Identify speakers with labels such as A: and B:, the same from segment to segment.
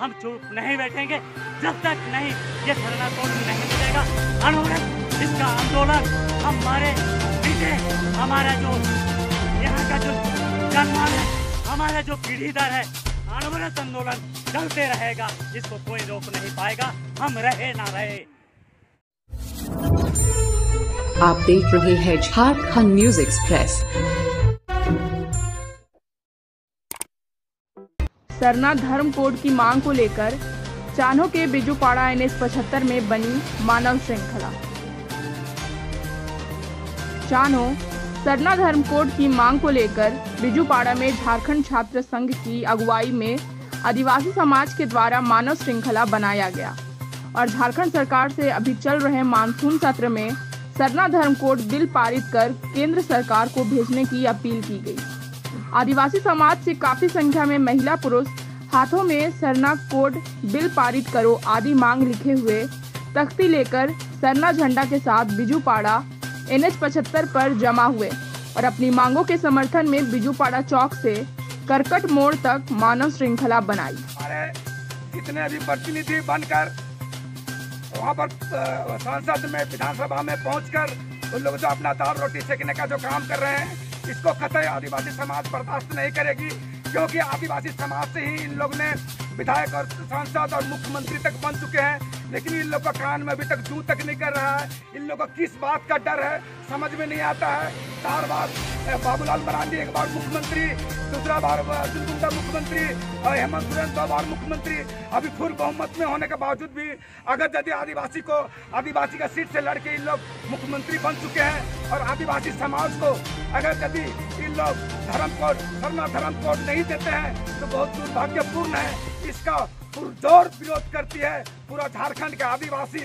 A: हम चुप नहीं बैठेंगे। जब तक नहीं, ये धरना कोड नहीं मिलेगा। अनवरत इसका आंदोलन हमारे पीछे हमारा जो यहाँ का जो जनमान है, हमारा जो पीढ़ी दर है, अनवरत आंदोलन चलते रहेगा। इसको कोई रोक नहीं पाएगा। हम रहे ना रहे।
B: आप देख रहे हैं झारखंड न्यूज़ एक्सप्रेस।
C: सरना धर्म कोड की मांग को लेकर चानो के बिजुपाड़ा एन एस पचहत्तर में बनी मानव श्रृंखला। चानो सरना धर्म कोड की मांग को लेकर बिजुपाड़ा में झारखंड छात्र संघ की अगुवाई में आदिवासी समाज के द्वारा मानव श्रृंखला बनाया गया और झारखंड सरकार से अभी चल रहे मानसून सत्र में सरना धर्म कोड बिल पारित कर केंद्र सरकार को भेजने की अपील की गई। आदिवासी समाज से काफ़ी संख्या में महिला पुरुष हाथों में सरना कोड बिल पारित करो आदि मांग लिखे हुए तख्ती लेकर सरना झंडा के साथ बिजूपाड़ा एन एच पचहत्तर पर जमा हुए और अपनी मांगों के समर्थन में बिजूपाड़ा चौक से करकट मोड़ तक मानव श्रृंखला बनाई।
D: जितने भी प्रतिनिधि बनकर वहाँ पर संसद में, विधानसभा में पहुंचकर उन लोग जो अपना दाल रोटी सेकने का जो काम कर रहे हैं, इसको कतई आदिवासी समाज बर्दाश्त नहीं करेगी, क्योंकि आदिवासी समाज से ही इन लोग ने विधायक और सांसद और मुख्यमंत्री तक बन चुके हैं। लेकिन इन लोग का कान में अभी तक जू तक नहीं कर रहा है। इन लोग का किस बात का डर है, समझ में नहीं आता है। चार बार बाबूलाल मरांडी, एक बार मुख्यमंत्री, दूसरा बार अर्जुन मुख्यमंत्री और हेमंत सोरेन, दो बार मुख्यमंत्री। अभी फुल बहुमत में होने के बावजूद भी, अगर यदि आदिवासी को, आदिवासी का सीट से लड़के इन लोग मुख्यमंत्री बन चुके हैं, और आदिवासी समाज को अगर यदि इन लोग धर्म कोड धर्म कोड नहीं देते हैं तो बहुत दुर्भाग्यपूर्ण है। इसका पुरजोर विरोध करती है पूरा झारखंड के आदिवासी।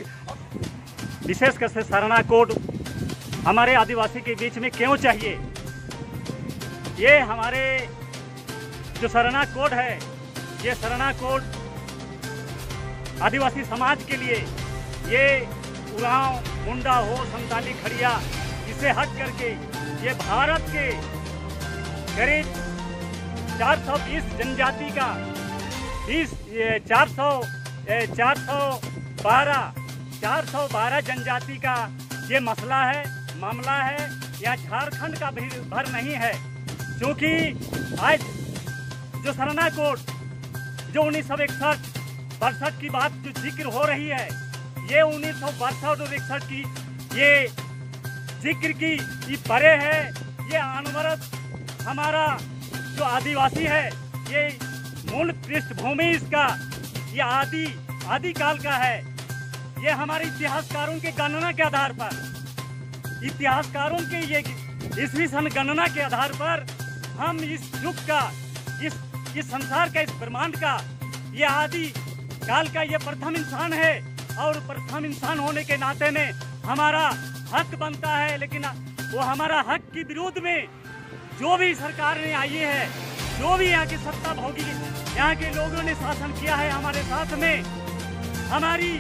A: विशेषकर से सरना कोड हमारे आदिवासी के बीच में क्यों चाहिए? ये हमारे जो सरना कोड है, ये सरना कोड आदिवासी समाज के लिए, ये उराव मुंडा हो संताली खड़िया, इसे हट करके, ये भारत के करीब 420 जनजाति का 20 ये 400 ए, 412 412 जनजाति का ये मसला है मामला है यह झारखंड का भी भर नहीं है। क्योंकि आज जो सरना कोड जो उन्नीस सौ इकसठ बरसठ की बात जो ज़िक्र हो रही है ये उन्नीस सौ बरसठ और इकसठ की ये ज़िक्र की ये परे है ये अनवरत हमारा जो आदिवासी है ये मूल पृष्ठभूमि इसका, ये आदि आदि काल का है। ये हमारे इतिहासकारों के गणना के आधार पर। इतिहासकारों के ये ईस्वी सन गणना के आधार पर हम इस युग का, इस इस संसार का, इस ब्रह्मांड का, ये आदि काल का ये प्रथम इंसान है। और प्रथम इंसान होने के नाते में हमारा हक बनता है, लेकिन वो हमारा हक के विरोध में जो भी सरकार ने आई है, जो भी यहाँ की सत्ता भोगी यहाँ के लोगों ने शासन किया है हमारे साथ में। हमारी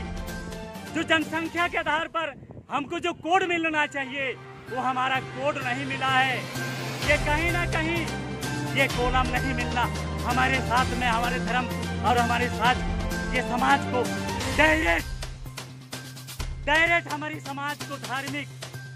A: जो जनसंख्या के आधार पर हमको जो कोड मिलना चाहिए, वो हमारा कोड नहीं मिला है। ये कहीं ना कहीं ये कोलम नहीं मिलना। हमारे साथ में, हमारे धर्म और हमारे साथ ये समाज को डायरेक्ट डायरेक्ट हमारी समाज को धार्मिक,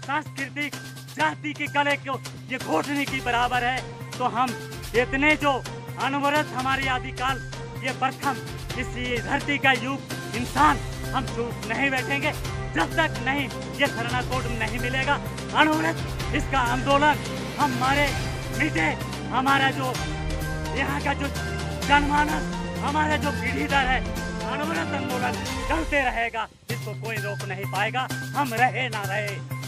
A: सांस्कृतिक, जाति के कले को ये घोटने की बराबर है। तो हम इतने जो अनवरत हमारे आदिकाल ये प्रथम, इस धरती का युग, इंसान, हम चुप नहीं बैठेंगे। जब तक नहीं, ये धरना कोड नहीं मिलेगा। अनवरत इसका आंदोलन हमारे मिटे, हमारा जो यहाँ का जो जनमानस, हमारा जो पीढ़ी दर है, अनवरत आंदोलन चलते रहेगा, इसको कोई रोक नहीं पाएगा। हम रहे ना रहे।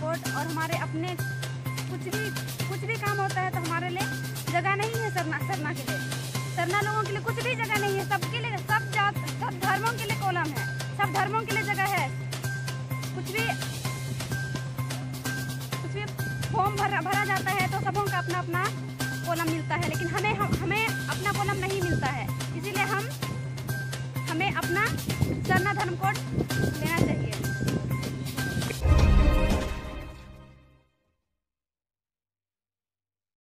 E: और हमारे अपने कुछ भी कुछ भी काम होता है तो हमारे लिए जगह नहीं है सरना सरना के लिए। सरना लोगों के लिए कुछ भी जगह नहीं है सबके लिए सब जात सब धर्मों के लिए कोलम है सब धर्मों के लिए जगह है। कुछ भी कुछ भी फॉर्म भरा भरा जाता है तो सबों का अपना अपना कोलम मिलता है लेकिन हमें हम, हमें अपना कोलम नहीं मिलता है। इसीलिए हम हमें अपना सरना धर्म कोड लेना चाहिए।